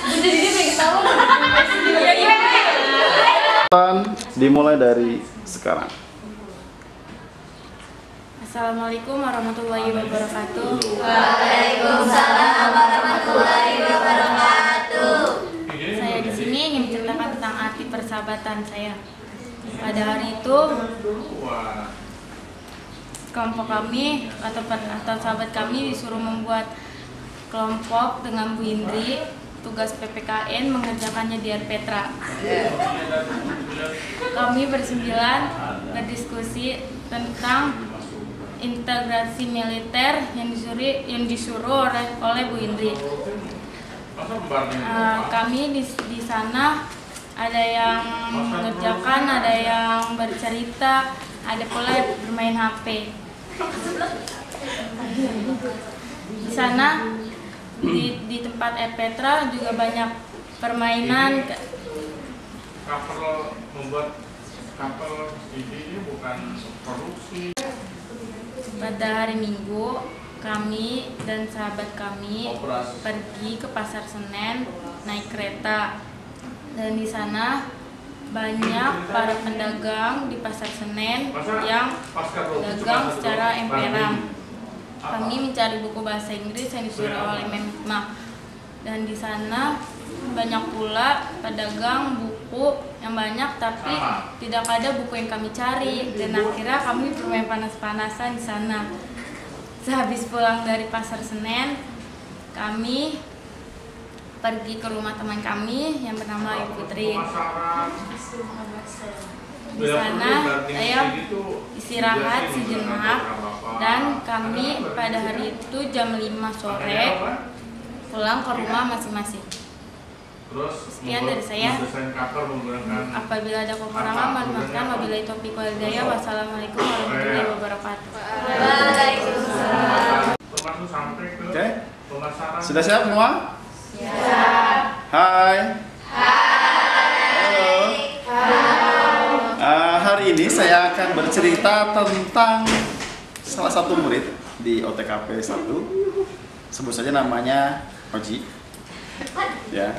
Jadi dia pengen tahu. Dimulai dari sekarang. Assalamualaikum warahmatullahi wabarakatuh. Waalaikumsalam warahmatullahi wabarakatuh. Saya di sini ingin menceritakan tentang arti persahabatan saya. Pada hari itu kelompok kami atau atau sahabat kami disuruh membuat kelompok dengan Bu Indri tugas PPKN mengerjakannya di Petra. Kami bersembilan berdiskusi tentang integrasi militer yang disuruh yang disuruh oleh, oleh Bu Indri. Eh, kami di, di sana ada yang mengerjakan, ada yang bercerita, ada pula yang bermain HP. Di sana di, di tempat Air Petra juga banyak permainan. Kapal membuat kapal ini bukan produksi. Pada hari Minggu kami dan sahabat kami pergi ke pasar Senen naik kereta. Dan di sana banyak para pedagang di pasar Senen yang dagang secara emperan. Kami mencari buku bahasa Inggris yang disuruh oleh Mem Hikmah dan di sana banyak pula pedagang buku yang banyak tapi tidak ada buku yang kami cari. Dan akhirnya kami bermain panas-panasan di sana. Sehabis pulang dari pasar Senen, kami pergi ke rumah teman kami yang bernama Ibu Putri. Di sana saya istirahat sejenak dan kami pada hari itu jam 5 sore pulang ke rumah masing-masing. Sekian dari saya. Apabila ada kekurangan, mohon maafkan. Wabillahi taufiq wal hidayah. Wassalamualaikum warahmatullahi wabarakatuh. Waalaikumsalam. Oke? Sudah siap semua? Hai. Ini saya akan bercerita tentang salah satu murid di OTKP 1. Sebut saja namanya Oji. Ya,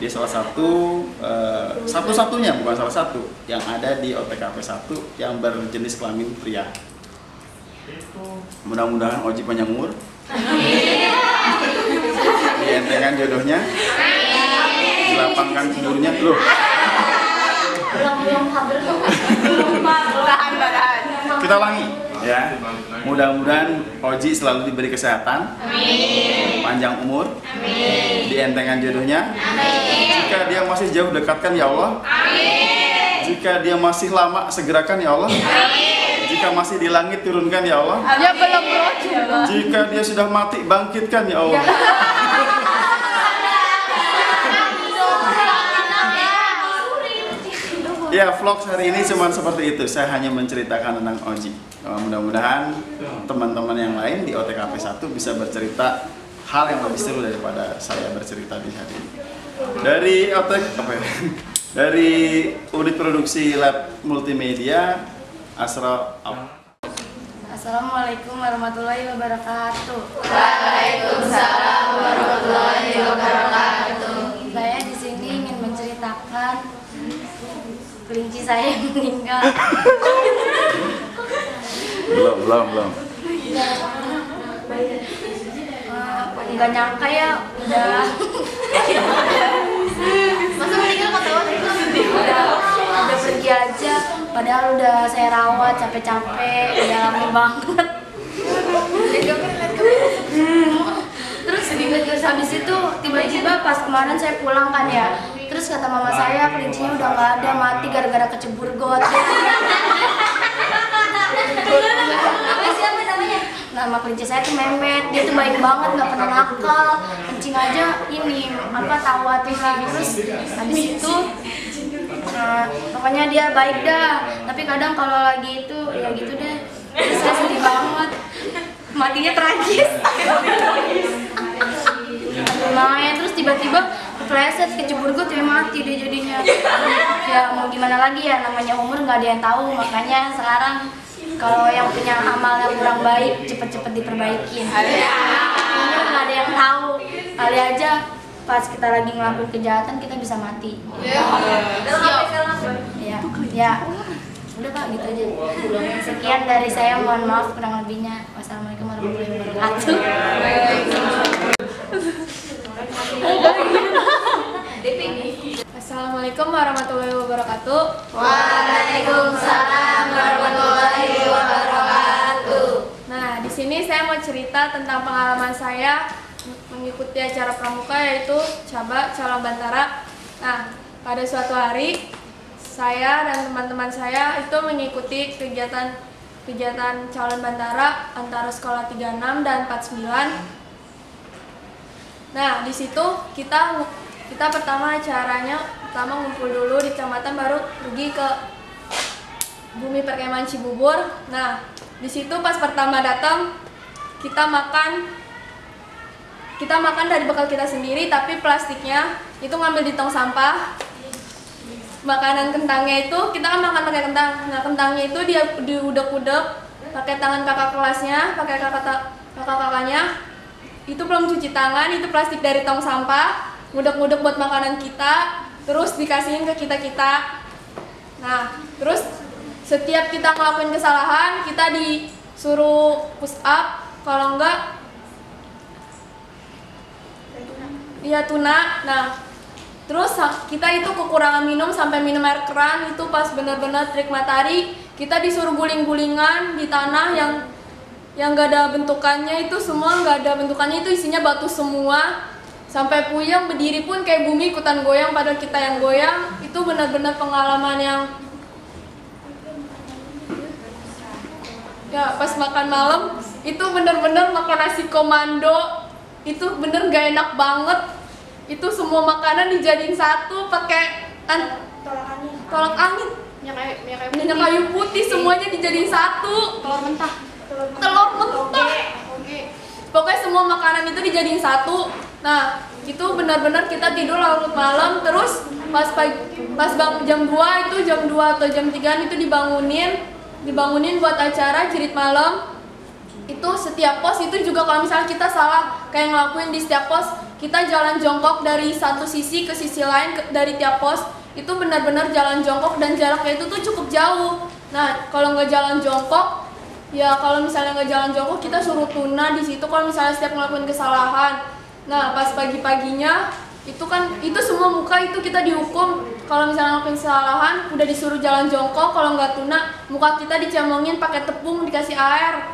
dia salah satu eh, satu-satunya bukan salah satu yang ada di OTKP 1 yang berjenis kelamin pria. Mudah-mudahan Oji panjang umur. Dientengkan jodohnya. Dilapangkan kuburnya. Loh, kita ulangi ya. Mudah-mudahan Oji selalu diberi kesehatan, panjang umur, dientengkan jodohnya. Jika dia masih jauh dekatkan ya Allah. Jika dia masih lama segerakan ya Allah. Jika masih di langit turunkan ya Allah. Ya belum brocur. Jika dia sudah mati bangkitkan ya Allah. Ya, vlog hari ini cuma seperti itu. Saya hanya menceritakan tentang Oji. Eh, Mudah-mudahan teman-teman yang lain di OTKP 1 bisa bercerita hal yang lebih seru daripada saya bercerita di hari ini. Dari OTK apa ya? Dari unit produksi lab multimedia Asra Assalamualaikum warahmatullahi wabarakatuh. Waalaikumsalam warahmatullahi wabarakatuh. Saya di sini ingin menceritakan kelinci saya yang meninggal. belum, belum, belum. Nggak nyangka ya udah Masa meninggal ketahuan itu? udah udah pergi aja. Padahal udah saya rawat capek-capek, udah lama banget. Terus habis itu tiba-tiba pas kemarin saya pulang kan ya Terus kata mama saya kelincinya udah nggak ada mati gara-gara kecebur got Apa siapa namanya? Nama kelinci saya tuh Memet, dia tuh baik banget nggak pernah nakal. Kencing aja ini apa tawa tuh Terus habis itu eh, pokoknya dia baik dah. Tapi kadang kalau lagi itu ya gitu deh. Terus saya sedih banget. Matinya tragis. Lumayan terus tiba-tiba kepleset kecebur got ya mati dia jadinya ya mau gimana lagi ya namanya umur nggak ada yang tahu makanya sekarang kalau yang punya amal yang kurang baik cepet-cepet diperbaikin umur nggak ada yang tahu kali aja pas kita lagi ngelakuin kejahatan kita bisa mati. Apa? Ya, ya. Udah pak gitu aja. Sekian dari saya, mohon maaf kurang lebihnya. Wassalamualaikum warahmatullahi wabarakatuh. Assalamualaikum warahmatullahi wabarakatuh. Waalaikumsalam warahmatullahi wabarakatuh. Nah, di sini saya mau cerita tentang pengalaman saya mengikuti acara pramuka yaitu Caba Calon Bantara. Nah, pada suatu hari saya dan teman-teman saya itu mengikuti kegiatan kegiatan calon bantara antara sekolah 36 dan 49. Nah, di situ kita kita pertama acaranya pertama ngumpul dulu di kecamatan baru pergi ke bumi perkemahan Cibubur. Nah, di situ pas pertama datang kita makan kita makan dari bekal kita sendiri tapi plastiknya itu ngambil di tong sampah. Makanan kentangnya itu kita kan makan pakai kentang. Nah, kentangnya itu dia diudek-udek pakai tangan kakak kelasnya, pakai kakak kakak-kakaknya. Itu belum cuci tangan, itu plastik dari tong sampah, ngudek-ngudek buat makanan kita, terus dikasihin ke kita-kita. Nah, terus setiap kita ngelakuin kesalahan kita disuruh push up. Kalau enggak iya tuna. Nah terus kita itu kekurangan minum sampai minum air keran. Itu pas bener-bener trik matahari kita disuruh guling-gulingan di tanah yang yang gak ada bentukannya. Itu semua nggak ada bentukannya. Itu isinya batu semua sampai puyeng berdiri pun kayak bumi ikutan goyang padahal kita yang goyang itu benar-benar pengalaman yang ya pas makan malam itu bener-bener makan nasi komando itu bener gak enak banget. Itu semua makanan dijadiin satu pakai an- tolak angin. Minyak kayu, minyak kayu minyak kayu putih semuanya dijadiin satu. Telur mentah. telur mentah. Pokoknya semua makanan itu dijadiin satu nah itu benar-benar kita tidur larut malam terus pas pagi pas bang jam 2 itu jam 2 atau jam 3 itu dibangunin dibangunin buat acara jerit malam. Itu setiap pos itu juga kalau misalnya kita salah kayak ngelakuin di setiap pos kita jalan jongkok dari satu sisi ke sisi lain ke- dari tiap pos itu benar-benar jalan jongkok dan jaraknya itu tuh cukup jauh. Nah kalau nggak jalan jongkok ya kalau misalnya nggak jalan jongkok kita suruh tuna di situ kalau misalnya setiap ngelakuin kesalahan nah pas pagi-paginya itu kan itu semua muka itu kita dihukum. Kalau misalnya ngelakuin kesalahan udah disuruh jalan jongkok. Kalau nggak tuna muka kita dicemongin pakai tepung dikasih air.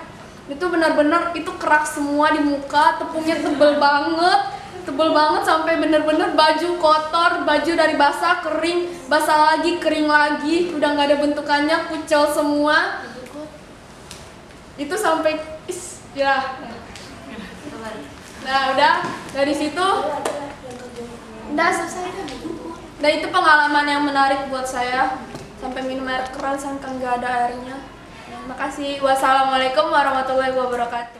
Itu benar-benar itu kerak semua di muka. Tepungnya tebel banget. Tebel banget sampai bener-bener baju kotor baju dari basah kering basah lagi kering lagi. Udah nggak ada bentukannya kucel semua. Itu sampai is ya nah udah. Dari situ? Udah selesai nah itu pengalaman yang menarik buat saya. Sampai minum air keran sampai nggak ada airnya. Makasih. Wassalamualaikum warahmatullahi wabarakatuh.